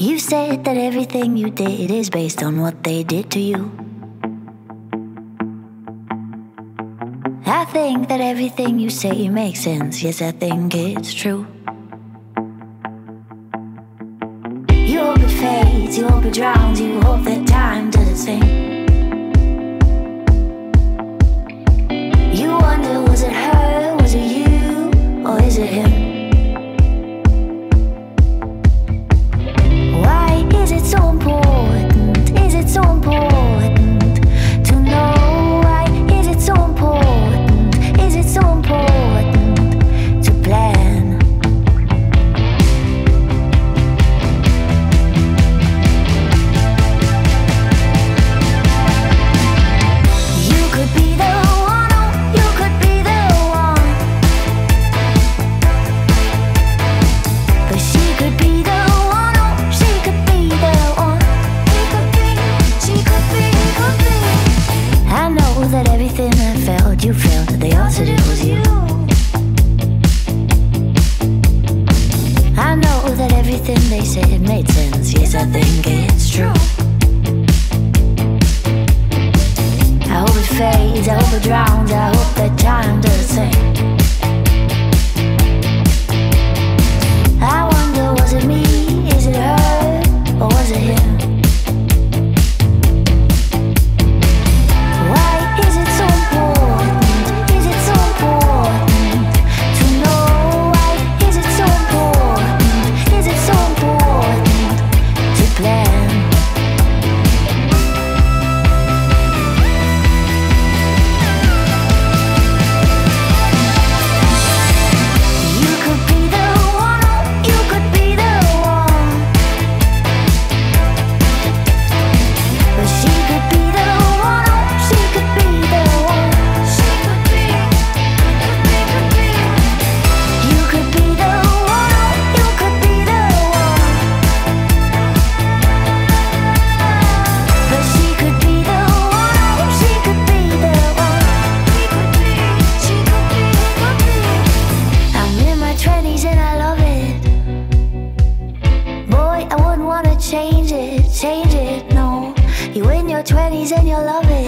You said that everything you did is based on what they did to you. I think that everything you say makes sense. Yes, I think it's true. You hope it fades, you hope it drowns, you hope that time does its thing. You wonder, was it her, was it you, or is it him? Everything I felt, you felt They all said it was you. I know that everything they said made sense. Yes, I think it's true. I hope it fades, I hope it drowns I hope that time does the same change it, no. You in your 20s and you're loving.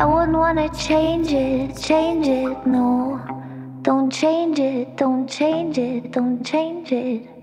I wouldn't wanna change it, change it, no. Don't change it, don't change it, don't change it.